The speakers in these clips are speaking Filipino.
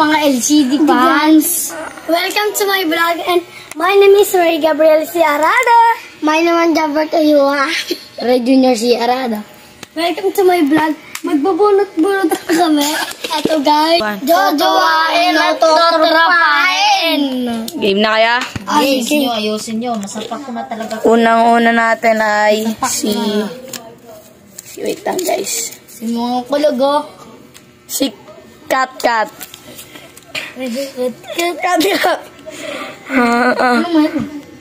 Mga LCD fans. Welcome to my vlog and my name is Ray Gabriel C. Arada. My naman Jabert Ayua. Red Junior si Arada. Welcome to my vlog. Magbabunot-bunot na kami. Ito guys. Jojoain at tutrapain. Game na kaya? Ayusin nyo, ayusin nyo. Masapak ko na talaga. Unang-una natin ay si... Si wait lang guys. Si mga kulugo. Si Kat Kat. Kat. Ah, ah.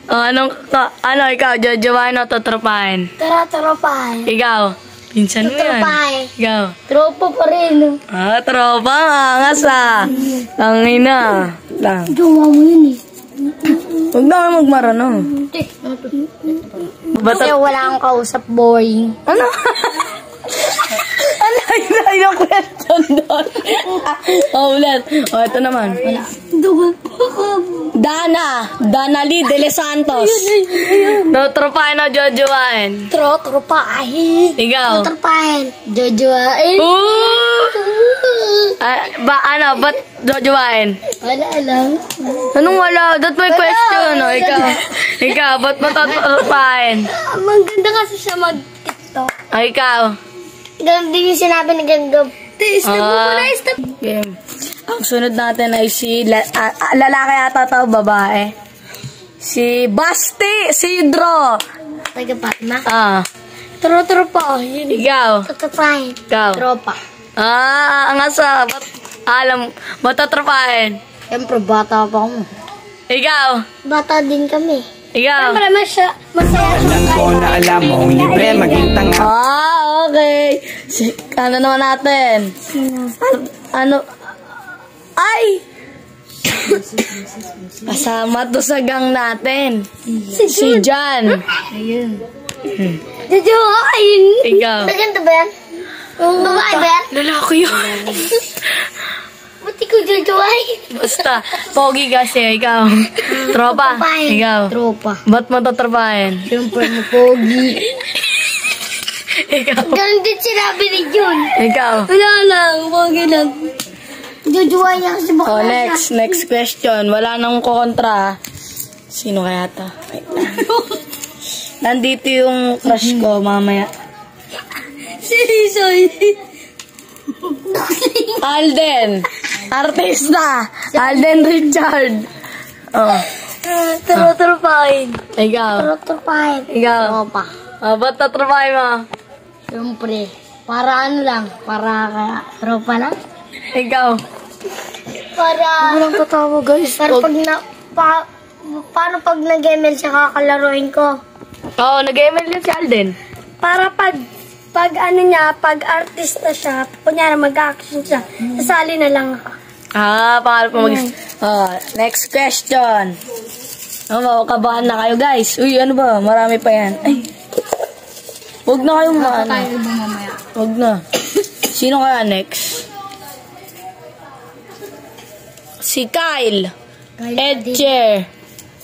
Oh, anong, ka, ano ikaw, jojowain o tutropahin? Tara, tropain. Ikaw, pinsan mo yan. Tropahin. Ikaw. Tropa pa rin. Ah, tropa, angas ah. Ang ina. Lang. Jowa mo yun eh. Huwag na kayo magmarano. Bata, Kasi wala akong kausap, boring. ano? ano yun yung question doon? oh, ulit. Oh, ito naman. Pa ka. Dana. Dana Lee de los Santos. Tutropahin o jojowain? Tro, tropain. Ikaw. Tropain. Jojoain. Ooh! Ah, ba, ano, ba't jojowain? Wala lang. Anong wala? That my question, oh, ikaw. Ikaw, ba't matutupain? Ah, Maganda kasi siya mag-tiktok. Oh, ikaw. Ganun din yung sinabi ni Gagab. Stop mo Ah. pala, stop. Game. Ang sunod natin ay si, la, ah, ah, lalaki ata to, babae. Si Basti Sidro. Taga Patma. Ah, Tro, tropa. Oh, yun. ikaw. Tropain. Ikaw. Tropa. Ah, ang asa. Ba't, alam, matutupain? Siyempre, bata pa ako. Ikaw. Bata din kami. Ikaw. Siyempre, masya, masaya siya. Alam ko na alam mong libre maging tanga Ah, okay. Si, ano naman natin? Ano? ano? Ay! Kasama to sa gang natin. Si John. Ayun. Jojoain. Ikaw. Maganda ba yan? Babae ba yan? Lalaki yun. Buti ko jojoain. Basta, pogi kasi, ikaw. Tropa. Ikaw. Tropa. Ba't mo tatrapahin? Siyempre, mapogi. Ikaw. Ganun din sinabi ni Jun. Ikaw. Wala lang, pogi lang. Jojoain niya kasi baka Oh, next, next question. Wala nang kontra. Sino kaya to? Nandito yung crush ko mamaya. Sisoy. Alden. Artista. Alden Richard. Oh. Tro, tropain. Ikaw. Tro, tropain. Ikaw. Tropa. Oh, ba't tatrapahin mo? Siyempre. Para ano lang. Para kaya tropa lang. Ikaw. Para, Walang tatawa, guys. para pag na, pa, paano pag nag-ML siya kakalaruin ko? Oo, oh, nag-email din si Alden. Para pag, pag ano niya, pag artista siya, kunyari mag-action siya, sasali na lang ako. Ah, pangarap mo mag... Oh, next question. Oh, makakabahan na kayo, guys. Uy, ano ba? Marami pa yan. Ay. Huwag na kayong maano. Tayo mamaya? Huwag na. Sino kaya next? Si Kyle. Edger.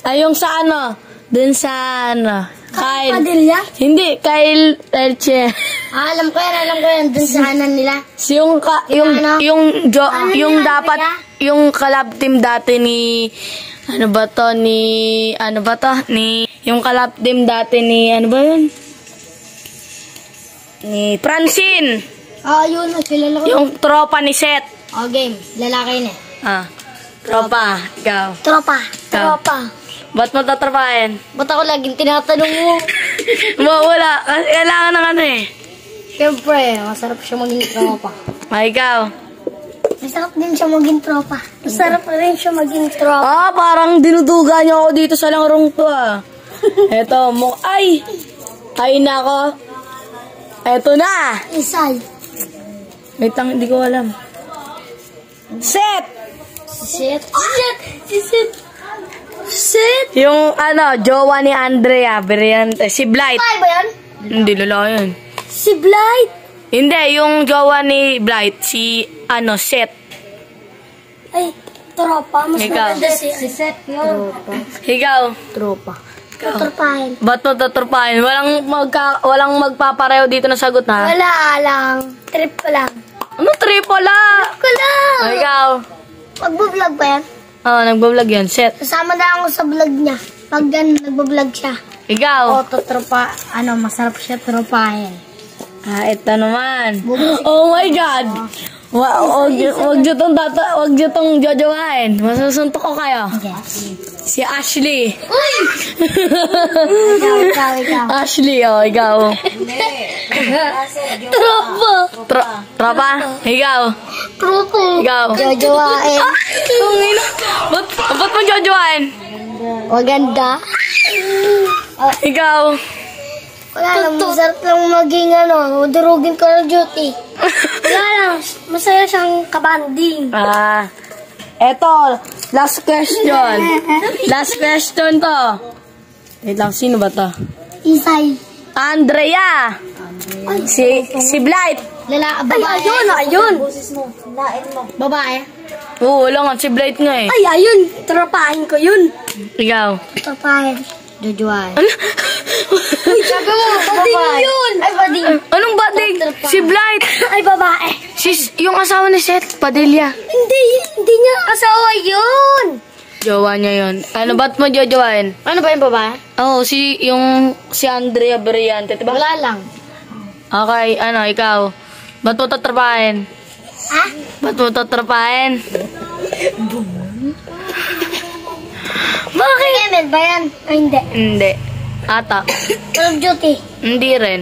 Ay, yung sa ano? Dun sa ano? Kyle. Padilla? Hindi, Kyle Edger. Ah, alam ko yan, alam ko yan. Dun sa hanan nila. Si yung ka, yung ano? yung jo, Ano yung nila, dapat yung collab team dati ni ano ba to ni ano ba to ni yung collab team dati ni ano ba yun? Ni Francine. Ah, yun. Kilala ko. Yung tropa ni Seth. Oh, game. Lalaki na. Ah. Tropa, ikaw. Tropa. Tropa. Ba't mo tatrapahin? Ba't ako laging tinatanong mo? Wala, wala. Kasi Kailangan ng ano eh. Siyempre, masarap siya maging tropa. Ah, ikaw. Masarap din siya maging tropa. Masarap rin siya maging tropa. Ah, parang dinuduga niyo ako dito sa langrong to ah. Eto, mo, ay! Ay nako. Eto na! Isay. Wait lang, hindi ko alam. Set! Shit. Shit! Shit! Shit! Yung ano, jowa ni Andrea Brillante. Si Blight. Ay ba yan? Hindi, lalaki yun. Si Blight. Hindi, yung jowa ni Blight, si ano, Seth. Ay, tropa. Mas Ikaw. maganda si... Si Seth yun. Ikaw. Tropa. Tropahin. Ba't mo taturpahin? Walang, magka, walang magpapareho dito na sagot na. Wala lang. Trip ko lang. Ano triple ah? Ko lang. Oh, ikaw. Magbablog ba yan? Oo, nagbablog yan. Set. Kasama na ako sa vlog niya. Pag gan, nagbablog siya. Ikaw. O, tutropa, ano, masarap siya tropahin. Ah, ito naman. Oh my God! Wa wag, wag nyo tong tata, wag nyo tong jojowain. Masusuntok ko kayo. Si Ashley. Ikaw, ikaw, ikaw. Ashley, oh, ikaw. Tropa! Tro tropa, ikaw. Tropa! Ikaw. Jojowain. Tungina. Ba't, ba't mo jojowain? Maganda. Ikaw. Wala lang, masarap lang maging ano, durugin Call of Duty. Wala lang, masaya siyang kabanding. Ah. Eto, last question. Last question to. Wait lang, sino ba to? Isay. Andrea. Si, si Blight. Lala, Ay, babae. ayun, ayun. Babae. Oo, wala nga, si Blight nga eh. Ay, ayun. Tropahin ko yun. Ikaw. Tropahin. Jojowain. Ano? Sabi mo, bading yun. Ay, bading. Anong badig? Si Blight. Ay, babae. Si, yung asawa ni Seth Padilla. Hindi niya asawa yun. Jowa niya yun. Ano, ba't mo jojowain? Ano ba yung babae? Oo, oh, si, yung, si Andrea Brillante, diba? Wala lang. Okay, ano, ikaw. Ba't mo tatrapahin? Ha? Ba't mo tatrapahin? Bakit? Kemen ba yan? Ay, hindi. Hindi. Ata. Call of Duty. Hindi rin.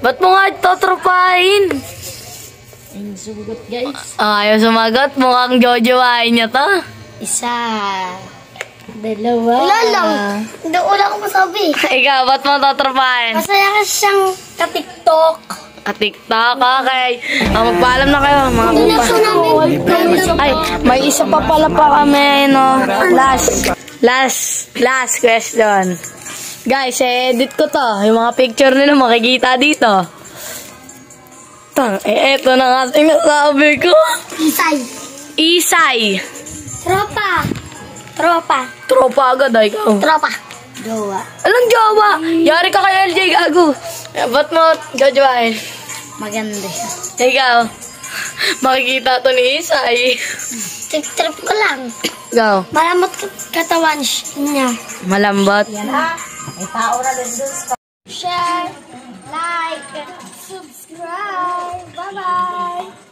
Ba't mo nga tatrapahin? Ang sugot, guys. Ah, ayaw sumagot. Mukhang jojowain niya to. Isa. Dalawa. Wala lang. Hindi, wala akong masabi. Ikaw, ba't mo tatrapahin? Masaya ka siyang ka-tiktok. Ka-tiktok, okay. Ah, magpaalam na kayo, mga namin. Ay, may isa pa pala pa kami, no? Last, last, last question. Guys, edit ko to. Yung mga picture nila makikita dito. Tang, eh, eto na nga sinasabi ko. Isay. Isay. Tropa. Tropa. Tropa agad, ay, ikaw. Tropa. Jowa. Anong jowa? Yari ka kay LJ, gago. Eh, ba't mo jojowain? Maganda siya. Ikaw. Makikita to ni Isay. Trip-trip ko lang. Ikaw. Malamot katawan niya. Malambot. Share, like, subscribe. Bye-bye.